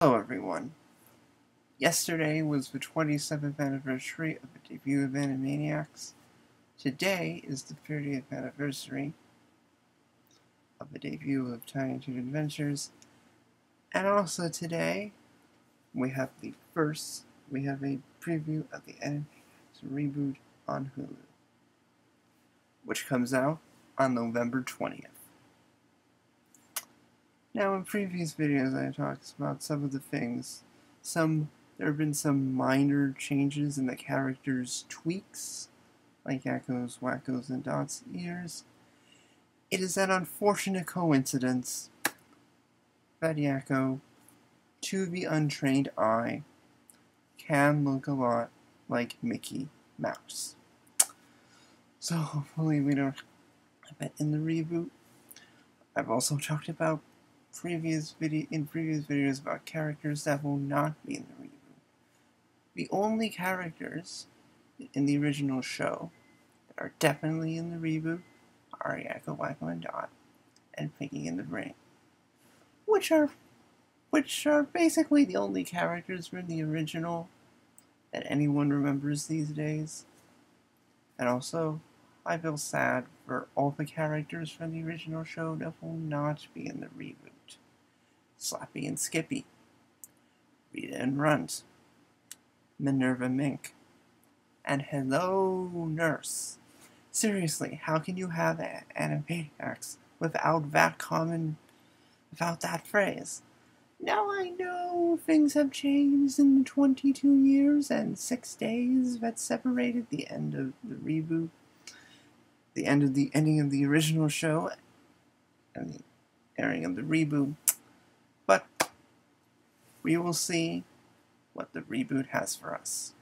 Hello everyone. Yesterday was the 27th anniversary of the debut of Animaniacs. Today is the 30th anniversary of the debut of Tiny Toon Adventures. And also today, we have the first, we have a preview of the Animaniacs reboot on Hulu, which comes out on November 20th. Now, in previous videos, I talked about some of the things. Some there have been some minor changes in the characters' tweaks, like Yakko's, Wakko's, and Dot's ears. It is an unfortunate coincidence that Yakko, to the untrained eye, can look a lot like Mickey Mouse. So hopefully we don't have that in the reboot. I've also talked about previous video in previous videos about characters that will not be in the reboot. The only characters in the original show that are definitely in the reboot are Yakko, Wakko, and Dot, and Pinky in the Brain, which are which are basically the only characters from the original that anyone remembers these days. And also, I feel sad for all the characters from the original show that will not be in the reboot. Slappy and Skippy, Rita and Runt, Minerva Mink, and Hello Nurse. Seriously, how can you have Animaniacs without that common, without that phrase? Now I know things have changed in the 22 years and six days that separated the end of the reboot, the end of the ending of the original show, and the airing of the reboot. But we will see what the reboot has for us.